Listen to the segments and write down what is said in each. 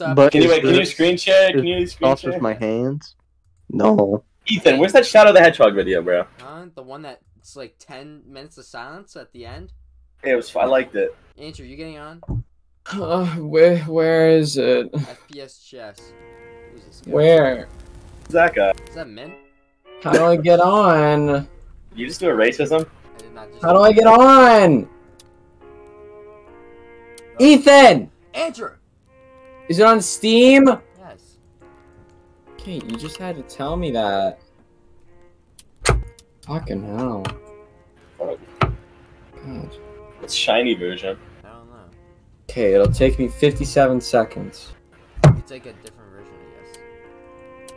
First But Can you? Can you screen share? Can you screen share? with my hands? No. Ethan, where's that Shadow the Hedgehog video, bro? huh? The one that's like 10 minutes of silence at the end. Yeah, it was. I liked it. Andrew, are you getting on? Uh, where where is it? FPS chess. Who's? Where? Who's that guy? Is that Min? How do I get on? You just do a racism? I did. How do I get on? Ethan! Andrew! Is it on Steam? Yes. Okay, you just had to tell me that. Fucking hell. Oh, God. it's shiny version. I don't know. Okay, it'll take me 57 seconds. It's like a different version, I guess.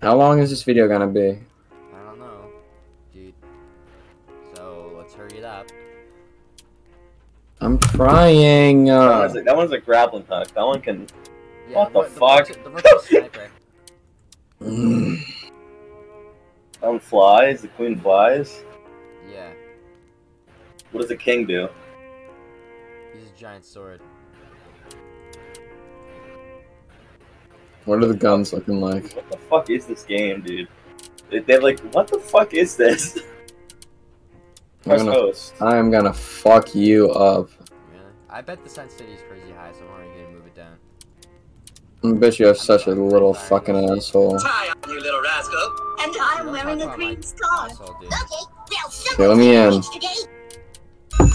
How long is this video gonna be? I'm trying. That Uh, one's, a, that one's a grappling hook. That one can. Yeah, What the vir- fuck? virtu- The virtual sniper. mm, That one flies. The queen flies. Yeah, What does the king do? he's a giant sword. what are the guns looking like? What the fuck is this game, dude? They're like, what the fuck is this? I'm gonna, host. I'm gonna fuck you up. Really? I bet the sensitivity is crazy high, so I'm already gonna move it down. I bet you have such a little fucking asshole. Try on, you little rascal. And I'm wearing a green scarf. Asshole. Okay, well, let me in.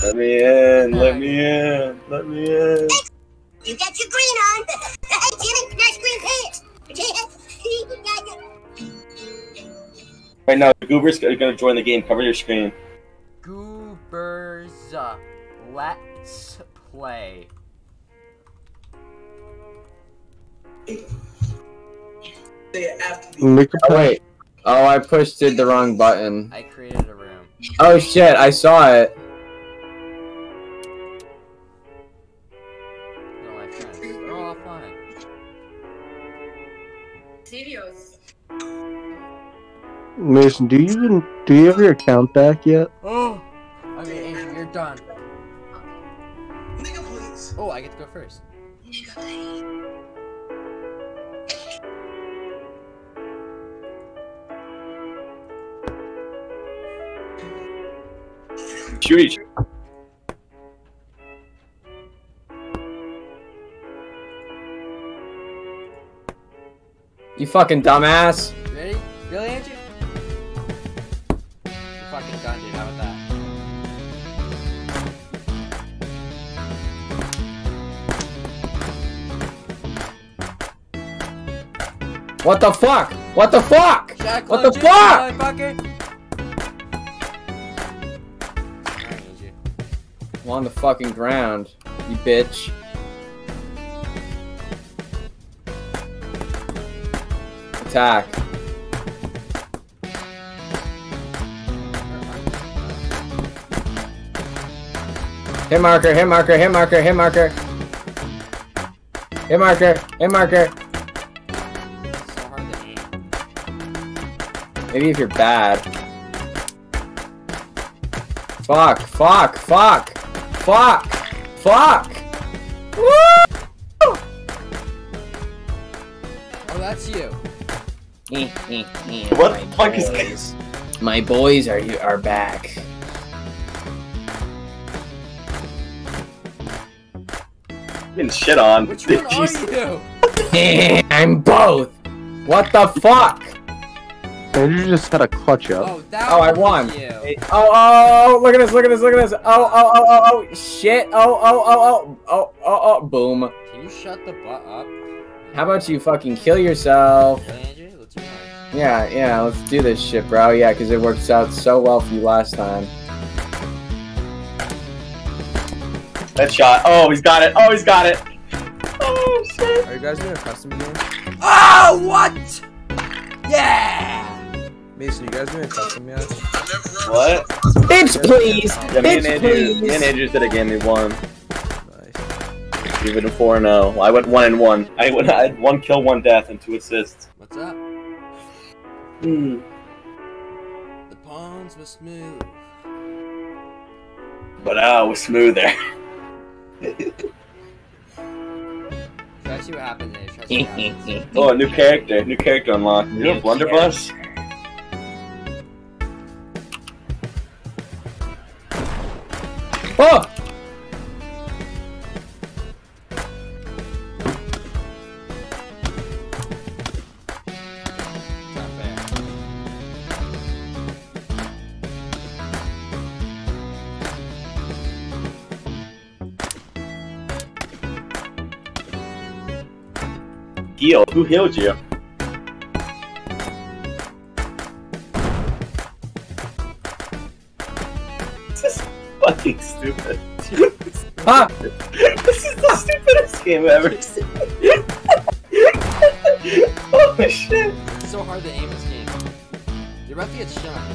Let me in. Let me in. Let me in. you got your green on. Hey, Jimmy, nice green pants. Right now, the Goober's are gonna join the game. Cover your screen. Goobers, let's play. Make a Oh wait. Oh, I pushed it the wrong button. I created a room. Oh shit, I saw it. No, my friends. They're all offline. Serious. Mason, do you even do you have your account back yet? Oh, I get to go first. Shoot. You fucking dumbass. Ready? Really, Andrew? You fucking done, dude. How about that? What the fuck? What the fuck? What the fuck? Motherfucker! Alright, Andrew. I'm on the fucking ground, you bitch. Attack. Hit marker, hit marker, hit marker, hit marker. Hit marker, hit marker. Maybe if you're bad. Fuck, fuck, fuck, fuck, fuck. Woo! Oh, that's you. What the fuck is this? My boys are you are back. Getting shit on. Which one are you? I'm both. What the fuck? Andrew just had a clutch up. Oh, that Oh, I won. You. Oh, oh, oh, look at this, look at this, look at this. Oh, oh, oh, oh, oh, shit. Oh, oh, oh, oh, oh, oh, oh, boom. Can you shut the butt up? How about you fucking kill yourself? Really, Andrew? Let's. Yeah, yeah, let's do this shit, bro. Yeah, because it works out so well for you last time. That shot. Oh, he's got it. Oh, he's got it. Oh shit. Are you guys doing a custom game? Oh, what? Yeah! Mason, you guys doing a custom yet? What? Bitch, please! Yeah, me and Bitch, Andrew. Me and please! Andrew did a game. We won. Nice. We went a four and zero. I went one and one. I went. I had one kill, one death, and two assists. What's up? Hmm. The pawns were smooth. But uh, was smoother. Should Let's see what happens. Try to see what happens. Oh, a new character. New character unlocked. You know Blunderbuss? Who healed you? This is fucking stupid. Ah! this is the stupidest game I've ever seen. oh shit. It's so hard to aim this game. You're about to get shot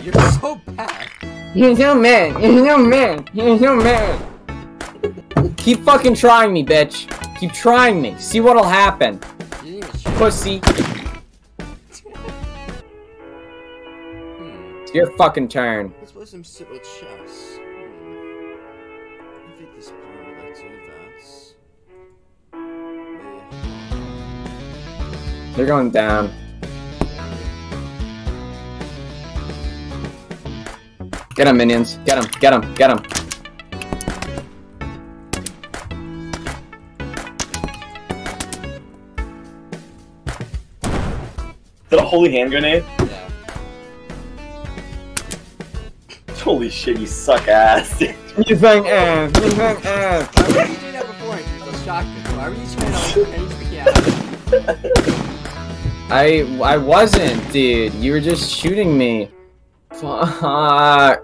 here. You're so bad. You're so mad. You're so mad. You're so mad. Keep fucking trying me, bitch. Keep trying me. See what'll happen. You didn't even shoot. Pussy. It's your fucking turn. Let's play some simple chess. Hmm. I think this player would like to do They're going down. Get him, minions. Get him. Get him. Get him. Is that a holy hand grenade? Yeah. Holy shit, you suck ass. dude. You think ass. You think ass. Why were you doing that before? and you was shotgun? Why were you trying to any freaking out? I I wasn't, dude. You were just shooting me. Fuck oh.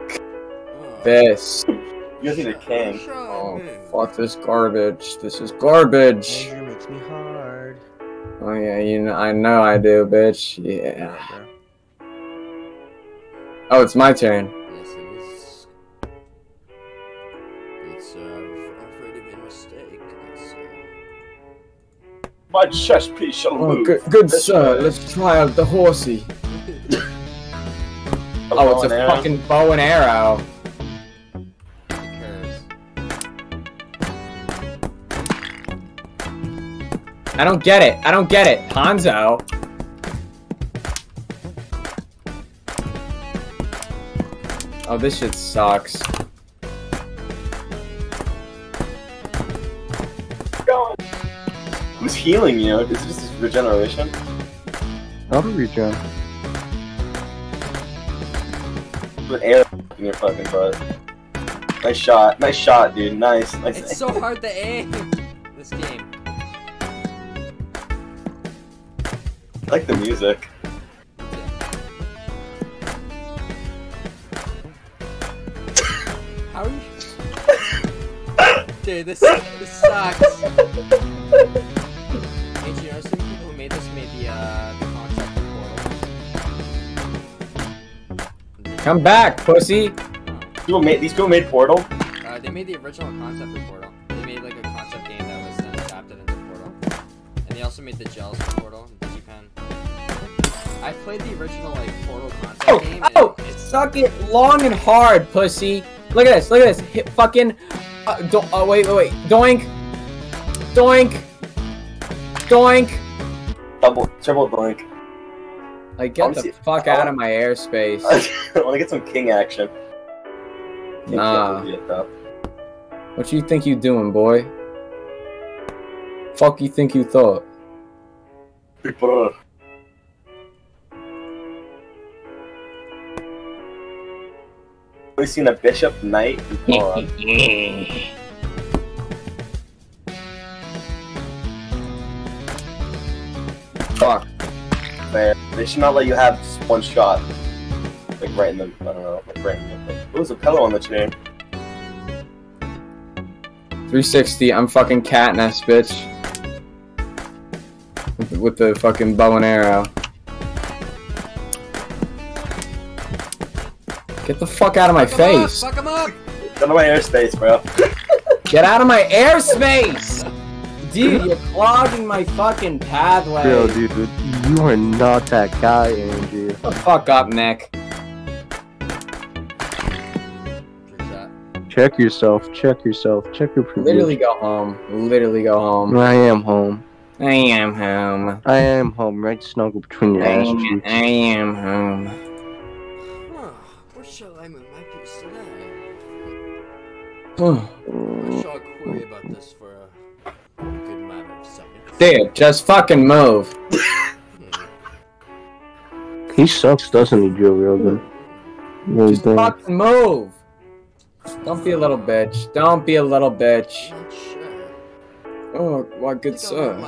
this. You guys need a king. Oh, fuck this garbage. This is garbage. Oh yeah, you know I know I do, bitch. Yeah. Yeah. Oh, it's my turn. Yes, it is. It's, uh, I'm afraid I a mistake. It's, uh... My chest piece shall Oh, move. good, good sir. Let's try out the horsey. Oh, it's a arrow. fucking bow and arrow. I don't get it. I don't get it. Hanzo. Oh, this shit sucks. God. Who's healing you? Know, is it just regeneration? I'll regen. Put air in your fucking butt. Nice shot. Nice shot, dude. Nice. Nice. It's so hard to aim! This game. I like the music. How are you? Dude, this this sucks. Hey, do you know some people who made this made the uh the concept of Portal? Come back, pussy. People made these people made Portal. Uh, they made the original concept of Portal. They made like a concept game that was then adapted into Portal. And they also made the gels for Portal, Digipen. I played the original like Portal concept Oh, game. oh, it's suck it long and hard, pussy. Look at this. Look at this. Hit fucking. Uh, do- oh wait, wait, wait. Doink. Doink. Doink. Double, triple blink. Like I get wanna the fuck out of my airspace. I want to get some king action. King Nah. can't be it, though. What you think you doing, boy? Fuck you think you thought? Big brother. We seen a bishop knight. Hold on. Fuck. Fair. They should not let you have just one shot. Like right in the, I don't know, like right in the thing. What was a pillow on the chain? 360. I'm fucking Katniss, bitch. With the, with the fucking bow and arrow. Get the fuck out of my Fuck 'em up, face. Fuck 'em up! Get out of my airspace, bro. Get out of my airspace! Dude, you're clogging my fucking pathway. Yo, dude, you are not that guy, Andrew. Shut the fuck up, Nick. Check yourself. Check yourself. Check your privilege. Literally go home. Literally go home. I am home. I am home. I am home, right snuggle between your I ass am, cheeks. I am home. Seconds. just fucking move. Hmm. He sucks, doesn't he, Joe Rogan? Really Just does. fucking move. Don't be a little bitch. Don't be a little bitch. I'm not sure. Oh, what good think I'll move sir.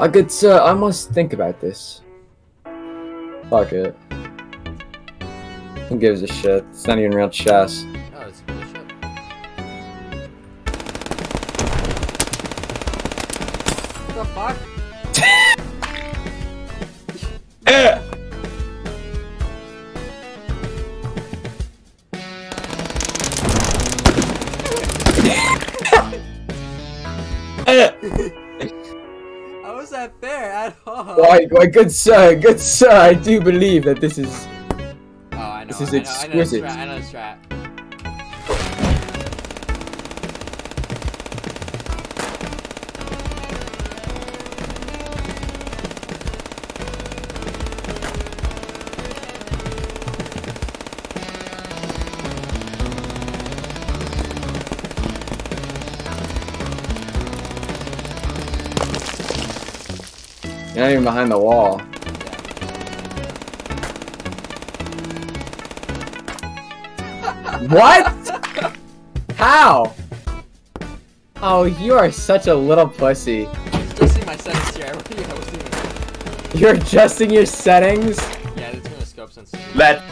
A could, sir, I must think about this. Fuck it. Who gives a shit? It's not even real chess. Why, good sir, good sir, I do believe that this is. Oh, I know. This is I know, exquisite. I know. I know You're not even behind the wall. What? How? Oh, you are such a little pussy. Just see my settings here. I really I wasn't even. You're adjusting your settings? Yeah, it's gonna scope sense. Let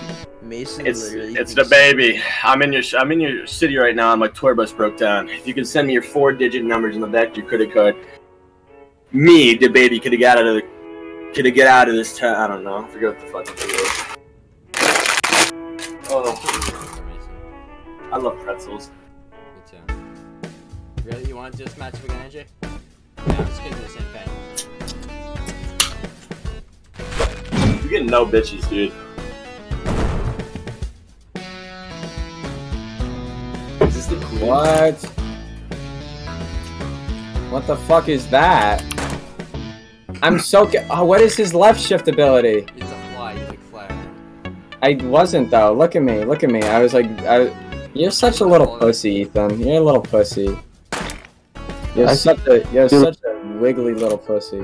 Mason it's it's the baby. I'm in your I'm in your city right now. and My tour bus broke down. If you could send me your four digit numbers in the back of your credit card, me, the baby, could have got out of the could have get out of this town. I don't know. I forget what the fucking thing was. Oh, I love pretzels. Me too. Really? You want to do this matchup again, AJ? Yeah, I'm just gonna do the same thing. You're getting no bitches, dude. Is this the queen? What? What the fuck is that? I'm so. ca- Oh, what is his left shift ability? It's a fly. You like fly. I wasn't though. Look at me. Look at me. I was like, I, you're such a little pussy, Ethan. You're a little pussy. You're I- such a you're Dude. such a wiggly little pussy.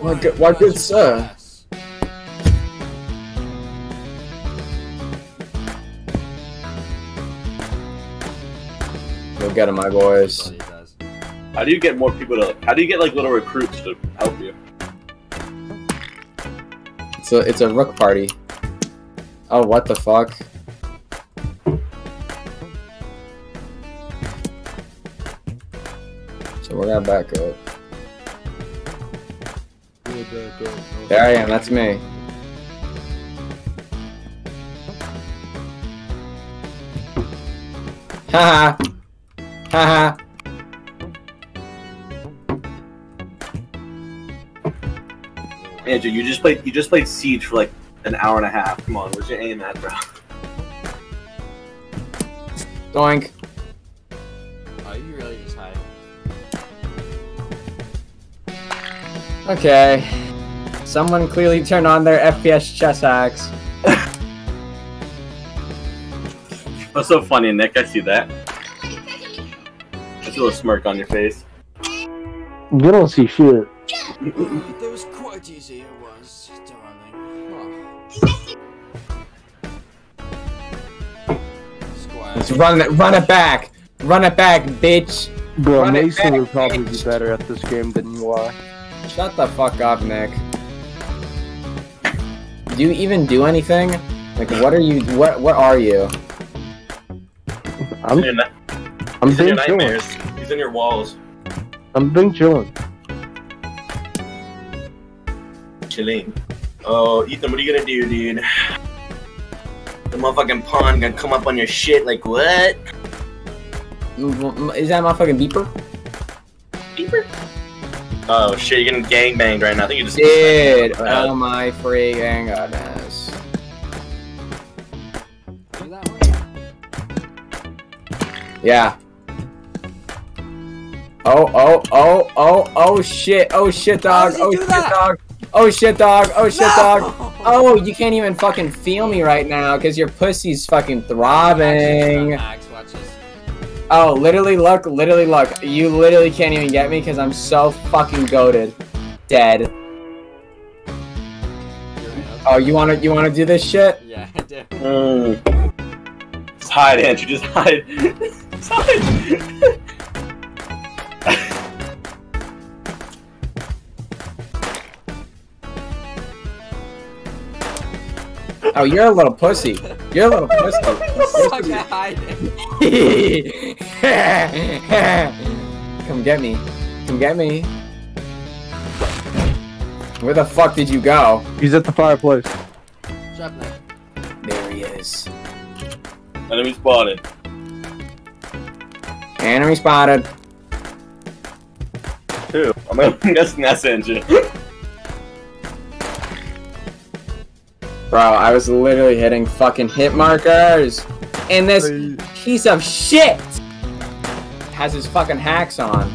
Why good- why good sir? Go get him, my boys. How do you get more people to? How do you get like little recruits to help you? So it's a rook party. Oh, what the fuck? So we're gonna back up. There I am. That's me. Haha. Haha. Andrew, you just played you just played Siege for like an hour and a half. Come on, where's your aim at, bro? Doink. Oh, you really just hiding. Okay. Someone clearly turned on their FPS chess hacks. That's so funny, Nick. I see that. I see a little smirk on your face. You don't see shit. that was quite easy, it was, darling. Oh. Let's run it, run it back, run it back, bitch. Bro, Run Mason back, would probably be better at this game than you are. Shut the fuck up, Nick. Do you even do anything? Like, what are you? What? What are you? I'm And I'm He's in being your chilling. nightmares. He's in your walls. I'm being chilling. Chilling. Oh, Ethan, what are you gonna do, dude? The motherfucking pawn gonna come up on your shit like what? Is that motherfucking beeper? Beeper? Oh shit, you're getting gang banged right now. I think you just Dude, Uh, oh my freaking goodness. Do that? Yeah. Oh, oh, oh, oh, oh shit, oh shit, dog, oh shit, that? dog, oh shit, dog, oh shit, No! dog. Oh, you can't even fucking feel me right now because your pussy's fucking throbbing. Max, watch this. Oh, literally, look, literally, look. You literally can't even get me because I'm so fucking goaded. Dead. Oh, you wanna, you wanna do this shit? Yeah, I do. Mm. Just hide, Andrew. Just hide. just hide. Oh, you're a little pussy. You're a little pussy. Suck at hiding. Come get me. Come get me. Where the fuck did you go? He's at the fireplace. Drop. There he is. Enemy spotted. Enemy spotted. Two. I'm I'm guessing that's Andrew. Bro, I was literally hitting fucking hit markers. And this piece of shit has his fucking hacks on.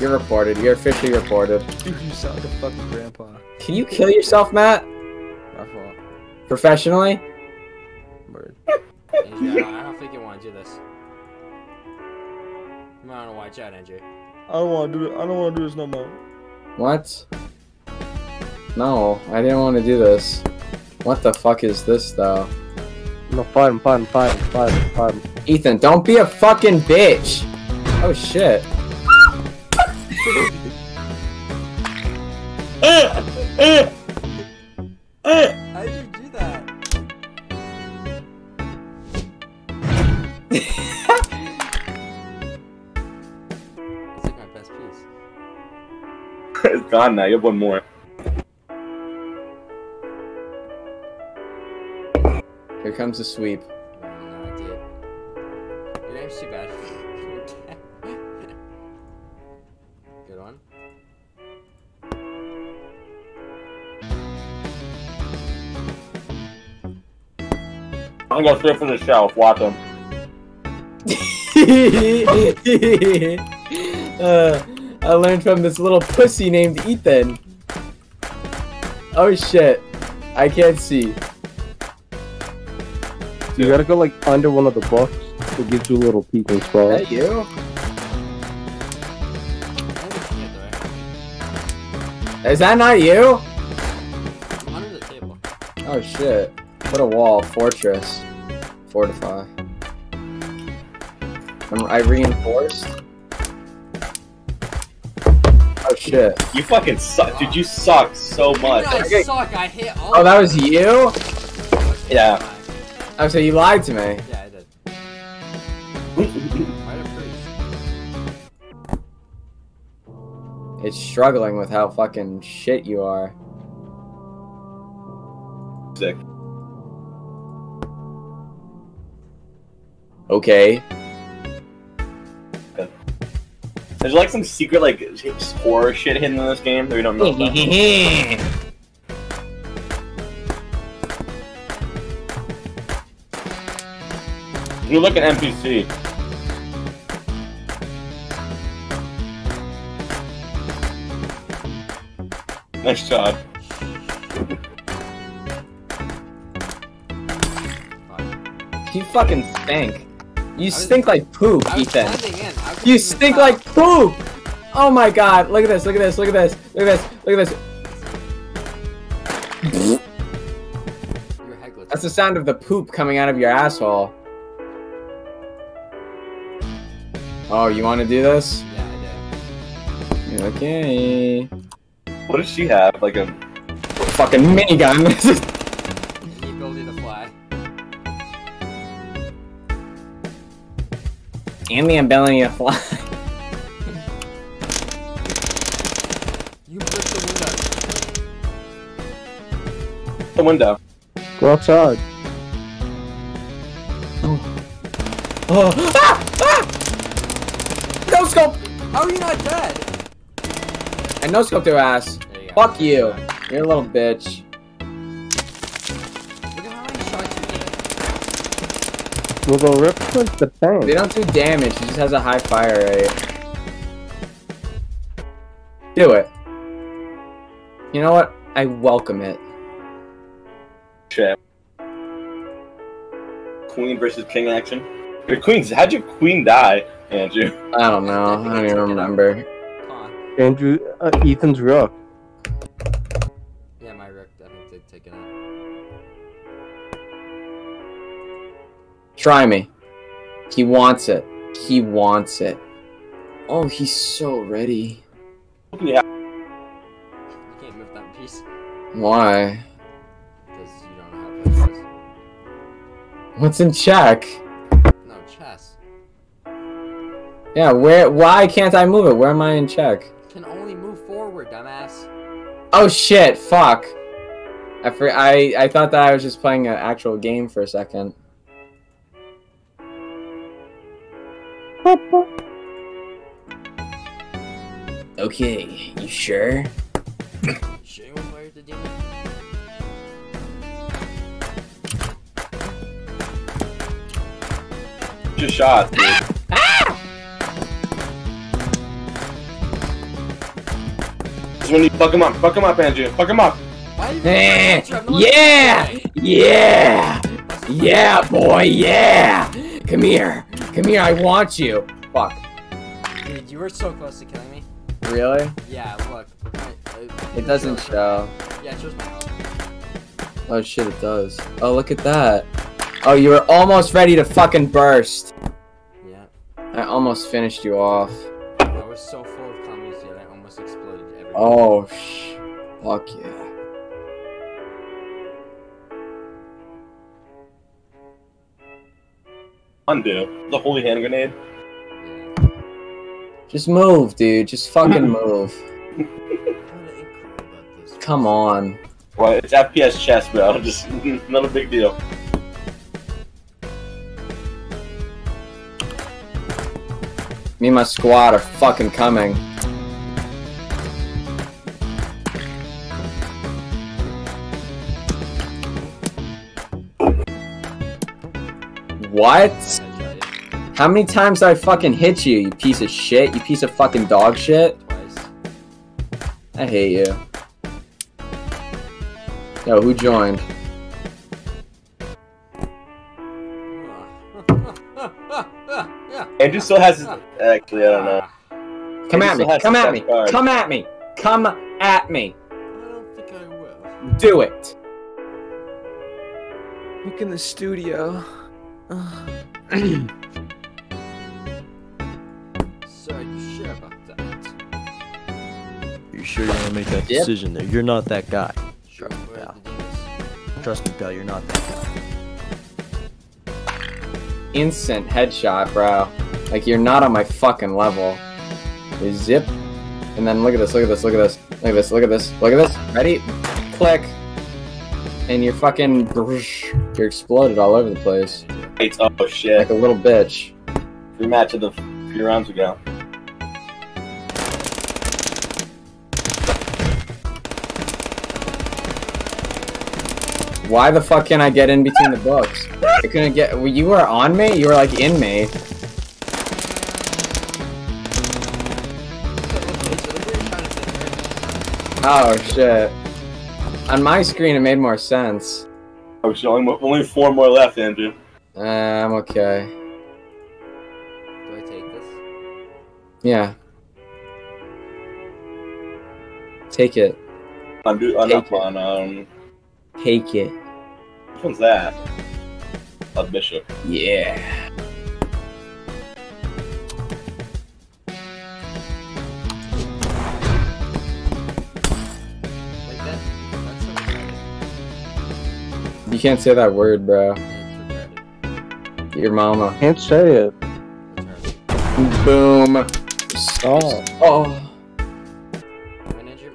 You're reported. You're officially reported. Dude, you sound like a fucking grandpa. Can you kill yourself, Matt? My fault. Professionally? Word. Andrew, I don't, think you want to do this. You might want to watch out, Andrew. I don't want to do. it. I don't want to do this no more. What? No, I didn't want to do this. What the fuck is this, though? No, fight him, fight him, fight him, fight him, fight him. Ethan, don't be a fucking bitch! Oh shit. Eh, eh, eh. How did you do that? It's like my best piece. it's gone now. You have one more. Comes the sweep. No, no, I did. Your name's too bad. Good one. I'm gonna go straight for the shelf. Watch him. uh, I learned from this little pussy named Ethan. Oh shit. I can't see. You gotta go like under one of the books. It gives you a little peeking Is spot. that you? I think you get there. Is that not you? I'm under the table. Oh shit. Put a wall, fortress. Fortify. I'm, I reinforced. Oh shit. You fucking suck, dude. You suck so much. I Okay. suck. I hit all. Oh, that was you? Yeah. Oh, so you lied to me. Yeah, I did. Might have freeze. It's struggling with how fucking shit you are. Sick. Okay. There's like some secret like horror shit hidden in this game that we don't know about. You look at NPC. Nice job. You fucking stink. You stink like poop, I was Ethan. blending in. How could You stink like poop! Oh my god, look at this, look at this, look at this, look at this, look at this. Your head glitched. That's the sound of the poop coming out of your asshole. Oh, you want to do this? Yeah, I Okay. What does she have? Like a Fucking minigun. did. The ability to fly. And the ability to fly. You bricked the window. The window. Go outside. Oh. Ah! Ah! No scope! How are you not dead? I no scoped your ass. You. Fuck you. You're a little bitch. Look at how many shots you did. We'll go rip like the tank. They don't do damage, It just has a high fire rate. Do it. You know what? I welcome it. Shit. Queen versus king action. Your queen's how'd your queen die, Andrew? I don't know. I don't even remember. Come on. Andrew, uh, Ethan's rook. Yeah, my Rick, I think they've taken it. Try me. He wants it. He wants it. Oh, he's so ready. Yeah. You can't move that piece. Why? Because you don't know how to. What's in check? Yeah, where? Why can't I move it? Where am I in check? Can only move forward, dumbass. Oh shit! Fuck. I for, I I thought that I was just playing an actual game for a second. Okay, you sure? Sure you wanna play the demon? Just shot, dude. Just when you fuck him up, fuck him up, Andrew. Fuck him up. Why are you Eh, Trevor, no one yeah, yeah, yeah, boy, yeah. Come here, come here. I want you. Fuck. Dude, you were so close to killing me. Really? Yeah, look. I- It doesn't show. Yeah, it shows my health. Oh shit, it does. Oh, look at that. Oh, you were almost ready to fucking burst. Yeah. I almost finished you off. Oh, sh. Fuck yeah. Undo. The holy hand grenade. Just move, dude. Just fucking move. What an incredible about this. Come on. Well, it's FPS chess, bro. Just not a big deal. Me and my squad are fucking coming. What? How many times did I fucking hit you, you piece of shit? You piece of fucking dog shit? I hate you. Yo, who joined? Andrew still has his. Actually, I don't know. Come He at me. Come at me. card. Come at me. Come at me. I don't think I will. Do it. Look in the studio. So, are you sure about that? You sure you want to make that Yep. decision there? You're not that guy. Sure, Trust me, where pal. Trust me, pal. You're not that guy. Instant headshot, bro. Like you're not on my fucking level. You zip. And then look at this, look at this, look at this, look at this, look at this, look at this. Ready? Click. And you're fucking you're exploded all over the place. Oh shit. Like a little bitch. Rematch of the few rounds ago. Why the fuck can't I get in between the books? I couldn't get well, you were on me? You were like in me. Oh shit. On my screen it made more sense. Oh, shit, only, only four more left, Andrew. Uh, I'm okay. Do I take this? Yeah. Take it. I'm do. I'm Take up on um. Take it. Which one's that? A bishop. Yeah. Like that? That's so. You can't say that word, bro. It's retarded. Your mama. Can't say it. Boom. Stop. Oh. Manager.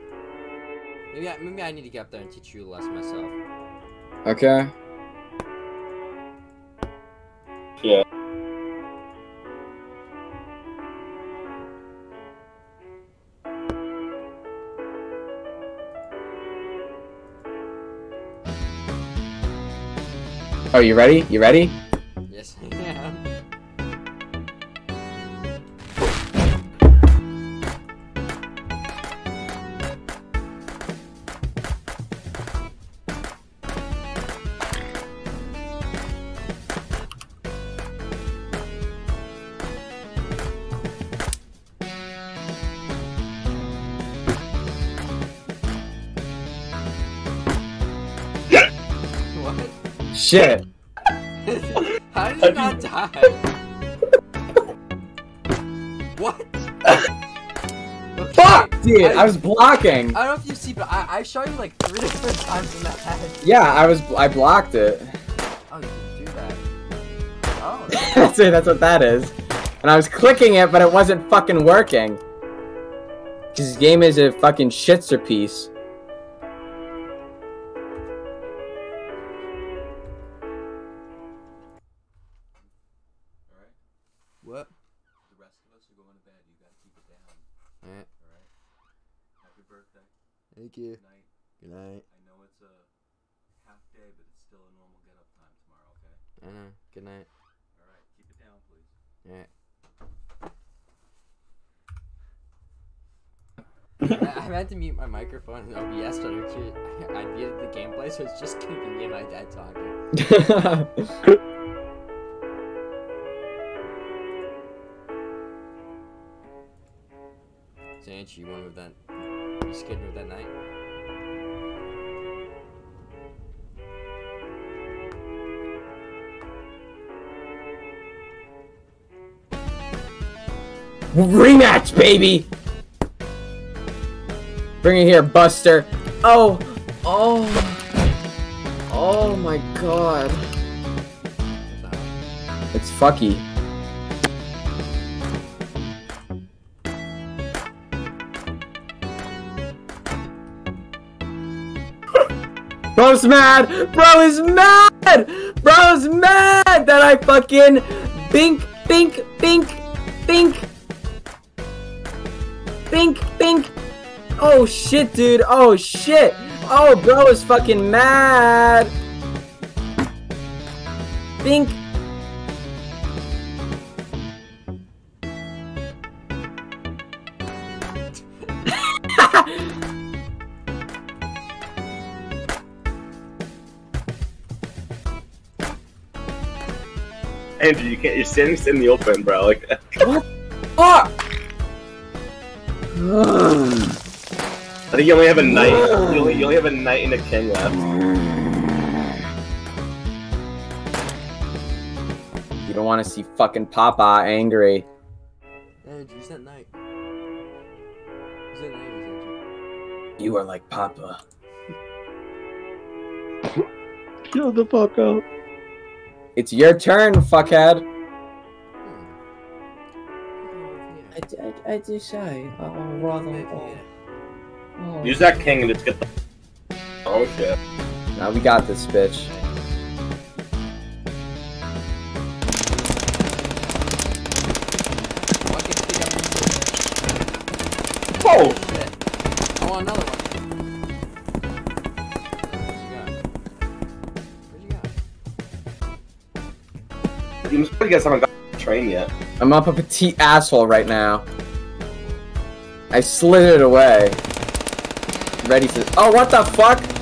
Maybe I, maybe I need to get up there and teach you a lesson myself. Okay. Yeah. Oh, you ready? You ready? Shit. How did you not die? what? Okay, Fuck, dude. I was blocking. I don't know if you see, but I, I shot you like three different times in the head. Yeah, I was. I blocked it. Oh, you do that. Oh. that's it. That's what that is. And I was clicking it, but it wasn't fucking working. Cause this game is a fucking shitster piece. You. Good night. Good night. I know it's a half day, but it's still a normal get up time tomorrow, okay? I know. Good night. Alright, keep it down, please. Alright. I, I meant to mute my microphone in OBS, but actually, I muted the gameplay, so it's just gonna be me and my dad talking. So, Andrew, you wanna move that? You scared to move that knight? Rematch, baby! Bring it here, Buster. Oh, oh, oh my god. It's fucky. Bro's mad! Bro is mad! Bro's mad that I fucking bink, bink, bink, bink, bink, bink. Oh shit, dude. Oh shit. Oh, bro is fucking mad. Bink. Andrew, you can't. You're standing in the open, bro. Like, Fuck! I think you only have a knight. You only, you only have a knight and a king left. You don't want to see fucking Papa angry. Andrew, use that knight. Use that knight, Andrew. You are like Papa. Chill the fuck out. It's your turn, fuckhead. I, I, I do say, I would rather. Oh, Use that king and just get the. Oh shit. Now we got this bitch. Fucking pick up this Oh! shit. I want another one. Where'd you go? Where'd you go? You must you guys haven't got the train yet. I'm up a petite asshole right now. I slid it away. Ready to. Oh, what the fuck?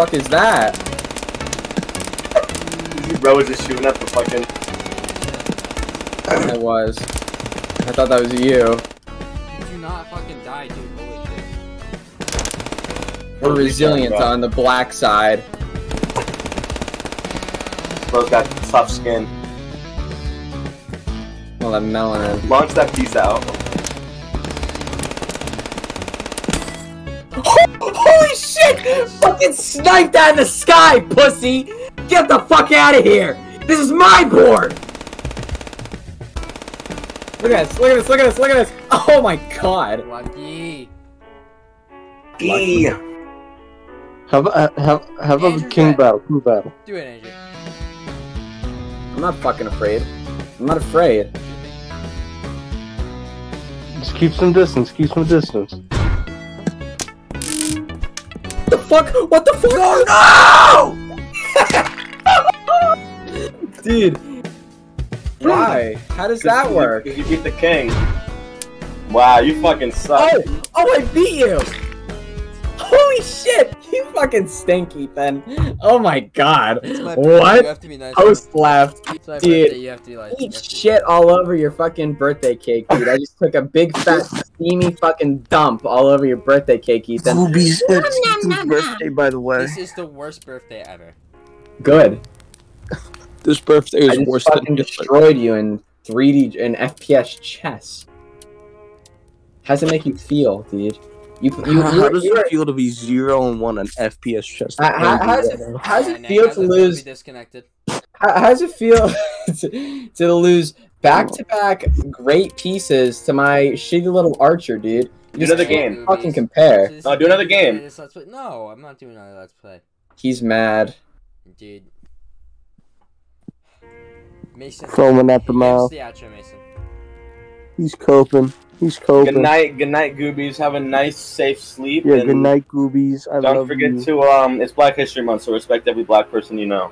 Fuck is that? Bro was just shooting up the fucking. I was. I thought that was you. Do not fucking die, dude. Holy shit. We're resilient on the black side. Bro's got tough skin. Well, that melanin. Launch that piece out. Shit! Fucking sniped that in the sky, pussy! Get the fuck out of here! This is my board! Look at this, look at this, look at this, look at this! Oh my god! Lucky. E. Uh, have a have have Andrew a king Red. battle, king battle. Do it, Andrew. I'm not fucking afraid. I'm not afraid. Just keep some distance. Keep some distance. Fuck? What the fuck? No! Dude. Why? How does that work? Because you beat the king. Wow, you fucking suck. Oh! Oh, I beat you! Holy shit! You fucking stink, Ethan. Oh my god. It's my What? You have to be nice. Post left. It's my Dude, birthday, you have to be like. Eat have to- shit all over your fucking birthday cake, dude. I just took a big fat steamy fucking dump all over your birthday cake, Ethan. Boobies. It's nom, Ethan's birthday, by the way. This is the worst birthday ever. Good. This birthday I is just worse fucking than destroyed you in 3D in FPS chess. How's it make you feel, dude? You, you, How, how does it feel to be zero and one on FPS chess? How- how- how's it, how's Yeah, it Nick, feel to lose? Disconnected. How, how's it feel to, to lose back to back great pieces to my shitty little archer, dude? You Do another game. Fucking compare. This is- No, do another game. Let's play. No, I'm not doing another let's play, He's mad. dude. Mason. Foaming at the mouth. the outro, Mason. He's coping. He's Good night, good night, Goobies. Have a nice, safe sleep. Yeah, good night, Goobies. I Don't forget you. to um, it's Black History Month, so respect every black person you know.